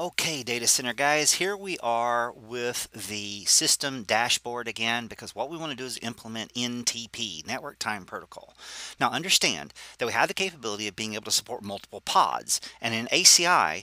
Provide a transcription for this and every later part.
Okay, data center guys, here we are with the system dashboard again because what we want to do is implement NTP, Network Time Protocol. Now understand that we have the capability of being able to support multiple pods and in ACI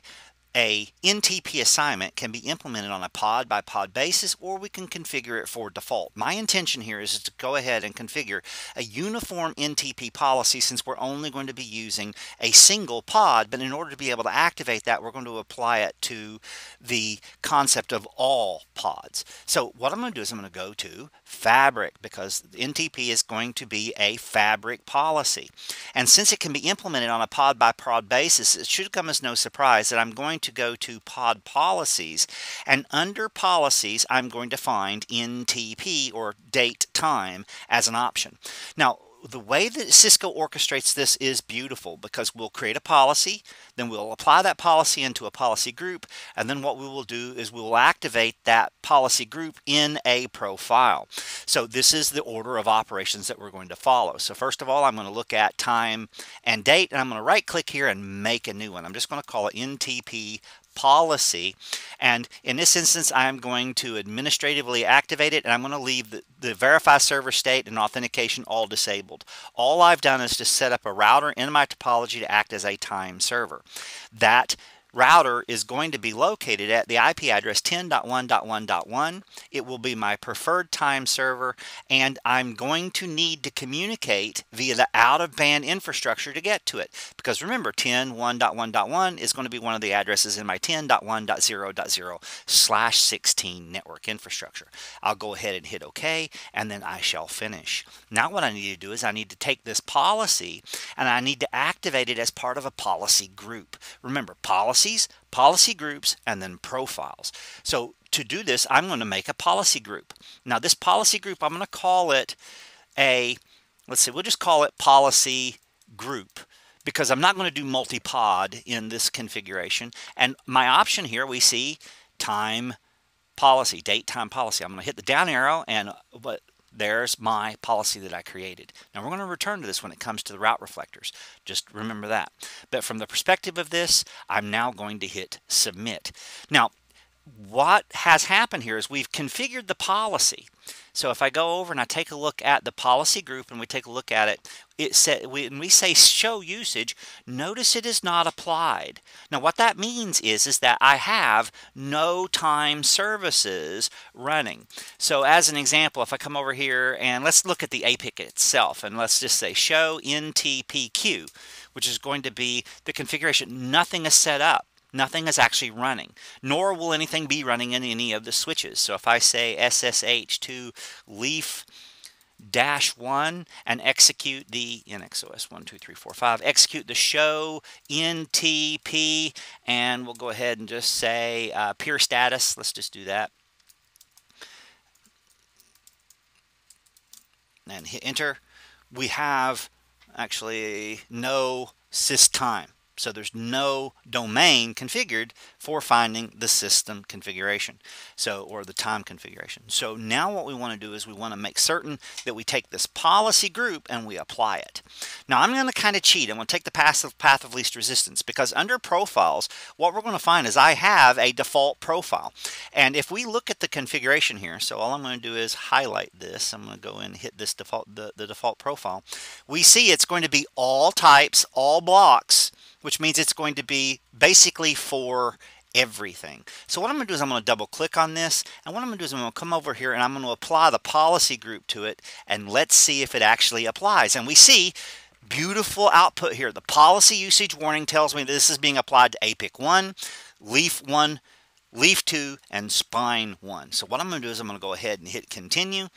a NTP assignment can be implemented on a pod by pod basis or we can configure it for default. My intention here is to go ahead and configure a uniform NTP policy since we're only going to be using a single pod but in order to be able to activate that we're going to apply it to the concept of all pods. So what I'm going to do is I'm going to go to fabric because NTP is going to be a fabric policy and since it can be implemented on a pod by pod basis it should come as no surprise that I'm going to go to pod policies and under policies I'm going to find NTP or date time as an option. Now the way that Cisco orchestrates this is beautiful because we'll create a policy, then we'll apply that policy into a policy group, and then what we will do is we will activate that policy group in a profile. So this is the order of operations that we're going to follow. So first of all, I'm going to look at time and date, and I'm going to right click here and make a new one. I'm just going to call it NTP policy. And in this instance, I'm going to administratively activate it and I'm going to leave the, the verify server state and authentication all disabled. All I've done is to set up a router in my topology to act as a time server. That router is going to be located at the IP address 10.1.1.1. It will be my preferred time server and I'm going to need to communicate via the out-of-band infrastructure to get to it because remember 10.1.1.1 is going to be one of the addresses in my 10.1.0.0 slash 16 network infrastructure. I'll go ahead and hit OK and then I shall finish. Now what I need to do is I need to take this policy and I need to activate it as part of a policy group. Remember policy policies, policy groups, and then profiles. So to do this, I'm going to make a policy group. Now this policy group, I'm going to call it a, let's see, we'll just call it policy group because I'm not going to do multi-pod in this configuration. And my option here, we see time policy, date time policy. I'm going to hit the down arrow and what there's my policy that I created. Now we're going to return to this when it comes to the route reflectors. Just remember that. But from the perspective of this, I'm now going to hit submit. Now, what has happened here is we've configured the policy. So if I go over and I take a look at the policy group and we take a look at it, it said when we say show usage, notice it is not applied. Now what that means is is that I have no time services running. So as an example, if I come over here and let's look at the APIC itself and let's just say show NTPQ, which is going to be the configuration. Nothing is set up nothing is actually running, nor will anything be running in any of the switches. So if I say SSH to leaf dash one and execute the NXOS one, two, three, four, five, execute the show NTP, and we'll go ahead and just say uh, peer status. Let's just do that. And hit enter. We have actually no sys time. So there's no domain configured for finding the system configuration. So, or the time configuration. So now what we want to do is we want to make certain that we take this policy group and we apply it. Now I'm going to kind of cheat. I'm going to take the passive path of least resistance because under profiles, what we're going to find is I have a default profile. And if we look at the configuration here, so all I'm going to do is highlight this. I'm going to go in and hit this default, the, the default profile. We see it's going to be all types, all blocks, which means it's going to be basically for everything. So what I'm going to do is I'm going to double click on this and what I'm going to do is I'm going to come over here and I'm going to apply the policy group to it and let's see if it actually applies. And we see beautiful output here. The policy usage warning tells me this is being applied to APIC 1, Leaf 1, Leaf 2, and Spine 1. So what I'm going to do is I'm going to go ahead and hit continue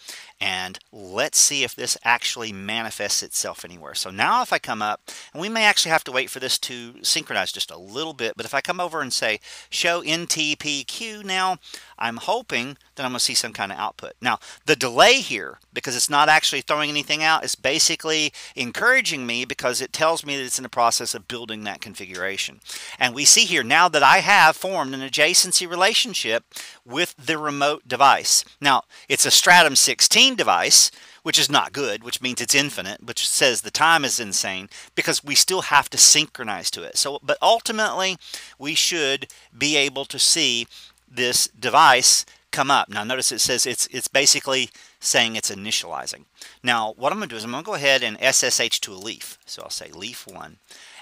and let's see if this actually manifests itself anywhere. So now if I come up, and we may actually have to wait for this to synchronize just a little bit, but if I come over and say show NTPQ now, I'm hoping that I'm going to see some kind of output. Now, the delay here, because it's not actually throwing anything out, is basically encouraging me because it tells me that it's in the process of building that configuration. And we see here now that I have formed an adjacency relationship with the remote device. Now, it's a Stratum 16 device, which is not good, which means it's infinite, which says the time is insane because we still have to synchronize to it. So, but ultimately, we should be able to see this device come up. Now notice it says it's it's basically saying it's initializing. Now what I'm going to do is I'm going to go ahead and SSH to a leaf. So I'll say leaf 1.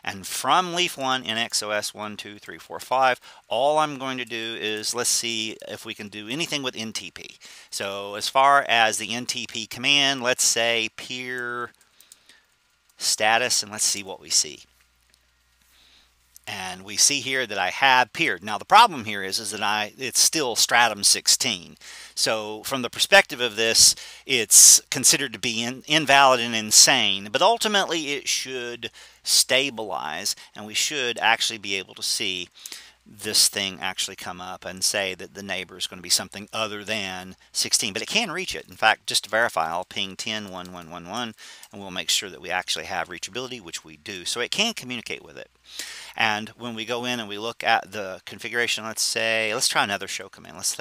And from leaf 1 NXOS 1, 2, 3, 4, 5, all I'm going to do is let's see if we can do anything with NTP. So as far as the NTP command, let's say peer status and let's see what we see and we see here that I have peered. Now the problem here is, is that I it's still stratum 16. So from the perspective of this, it's considered to be in, invalid and insane, but ultimately it should stabilize and we should actually be able to see this thing actually come up and say that the neighbor is going to be something other than 16 but it can reach it. In fact just to verify I'll ping 10 1 1 1 1 and we'll make sure that we actually have reachability which we do. So it can communicate with it. And when we go in and we look at the configuration let's say let's try another show command let's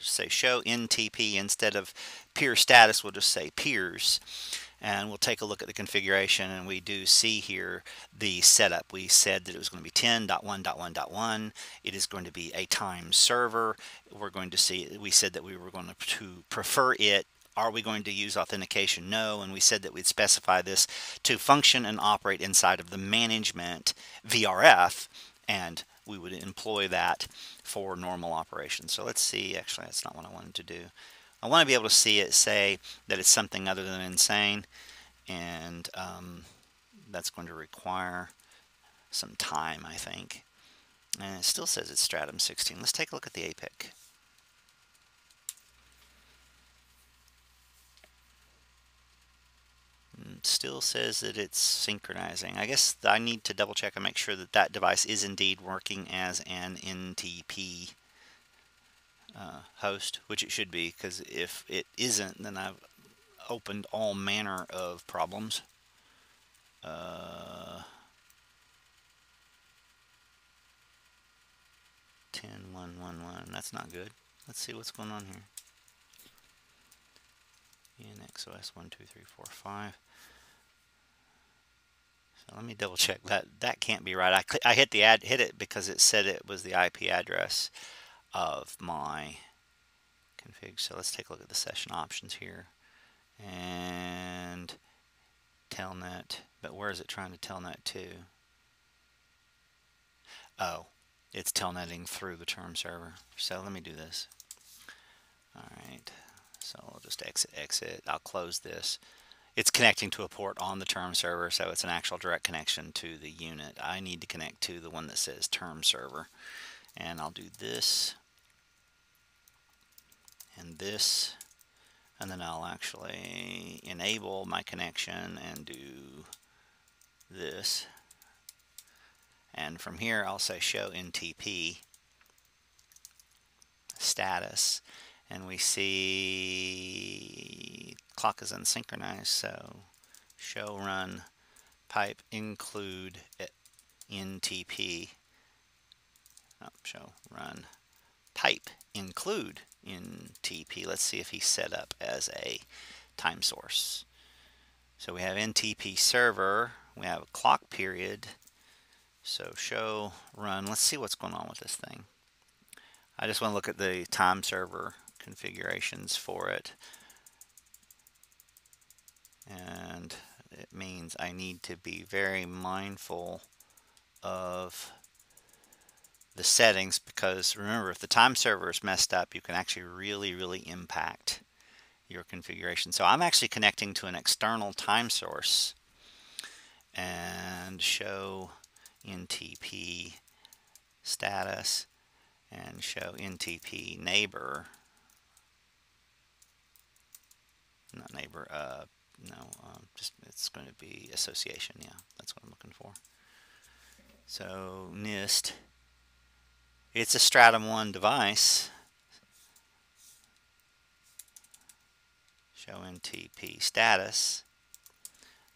say show NTP instead of peer status we'll just say peers and we'll take a look at the configuration and we do see here the setup. We said that it was going to be 10.1.1.1. It is going to be a time server. We're going to see, we said that we were going to, prefer it are we going to use authentication? No. And we said that we'd specify this to function and operate inside of the management VRF. And we would employ that for normal operations. So let's see. Actually, that's not what I wanted to do. I want to be able to see it say that it's something other than insane and um, that's going to require some time I think. And it still says it's stratum 16 let's take a look at the APIC it still says that it's synchronizing. I guess I need to double check and make sure that that device is indeed working as an NTP uh, host, which it should be, because if it isn't, then I've opened all manner of problems. Uh, 10, 1, 1, 1. That's not good. Let's see what's going on here. In XOS 1, 2, 3, 4, 5. So let me double check that. That can't be right. I, I hit the ad, hit it because it said it was the IP address of my config. So let's take a look at the session options here. And telnet, but where is it trying to telnet to? Oh, it's telnetting through the term server. So let me do this. All right, so I'll just exit, exit. I'll close this. It's connecting to a port on the term server, so it's an actual direct connection to the unit. I need to connect to the one that says term server. And I'll do this and this and then I'll actually enable my connection and do this. And from here I'll say show NTP status. And we see clock is unsynchronized so show run pipe include NTP oh, show run pipe include in TP. Let's see if he's set up as a time source. So we have NTP server, we have a clock period, so show run. Let's see what's going on with this thing. I just want to look at the time server configurations for it. And it means I need to be very mindful of the settings because remember if the time server is messed up you can actually really really impact your configuration. So I'm actually connecting to an external time source and show NTP status and show NTP neighbor. Not neighbor uh, no um, just it's going to be association. Yeah that's what I'm looking for. So NIST it's a Stratum 1 device. Show NTP status.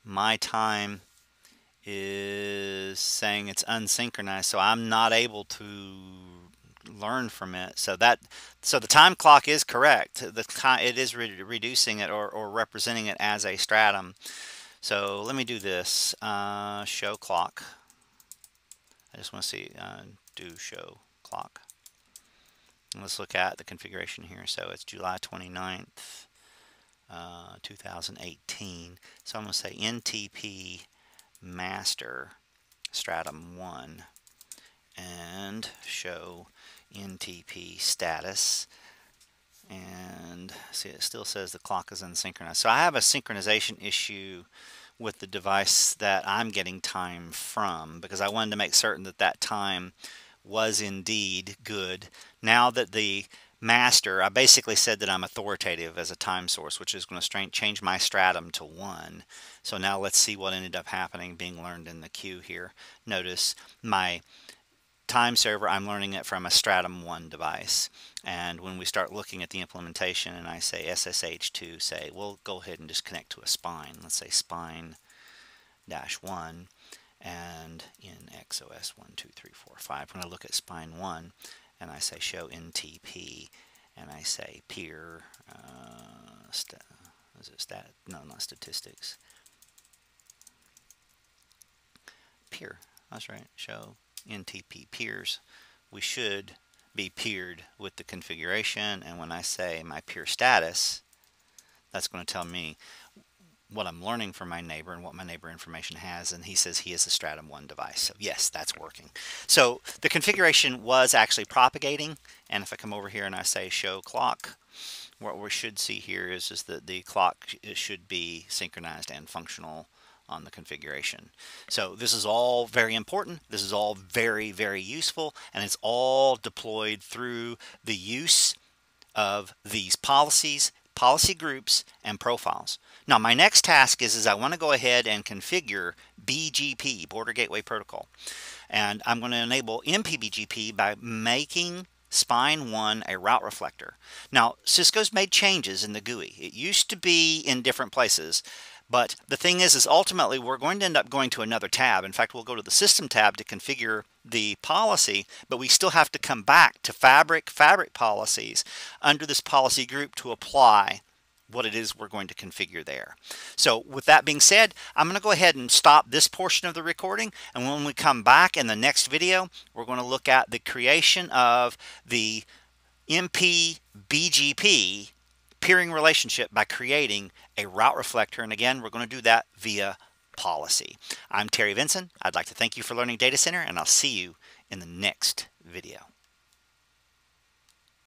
My time is saying it's unsynchronized, so I'm not able to learn from it. So that so the time clock is correct. The it is re reducing it or, or representing it as a stratum. So let me do this. Uh, show clock. I just want to see uh, do show clock. Let's look at the configuration here. So it's July 29th, uh, 2018. So I'm going to say NTP master stratum 1 and show NTP status and see it still says the clock is unsynchronized so I have a synchronization issue with the device that I'm getting time from because I wanted to make certain that that time was indeed good now that the master I basically said that I'm authoritative as a time source which is going to change my stratum to 1 so now let's see what ended up happening being learned in the queue here notice my time server, I'm learning it from a Stratum 1 device. And when we start looking at the implementation and I say SSH to say, we'll go ahead and just connect to a spine. Let's say spine dash 1 and in XOS 1, 2, 3, 4, 5. When I look at spine 1 and I say show NTP and I say peer, uh, is it stat? No, not statistics. Peer, that's right, show NTP peers, we should be peered with the configuration. And when I say my peer status, that's going to tell me what I'm learning from my neighbor and what my neighbor information has. And he says he is a Stratum 1 device. So yes, that's working. So the configuration was actually propagating. And if I come over here and I say show clock, what we should see here is, is that the clock should be synchronized and functional on the configuration. So this is all very important. This is all very, very useful, and it's all deployed through the use of these policies, policy groups, and profiles. Now my next task is, is I want to go ahead and configure BGP, Border Gateway Protocol. And I'm going to enable MPBGP by making Spine 1 a route reflector. Now Cisco's made changes in the GUI. It used to be in different places. But the thing is, is ultimately we're going to end up going to another tab. In fact, we'll go to the system tab to configure the policy, but we still have to come back to fabric, fabric policies under this policy group to apply what it is we're going to configure there. So with that being said, I'm going to go ahead and stop this portion of the recording. And when we come back in the next video, we're going to look at the creation of the MP BGP peering relationship by creating a route reflector. And again, we're going to do that via policy. I'm Terry Vinson. I'd like to thank you for learning data center, and I'll see you in the next video.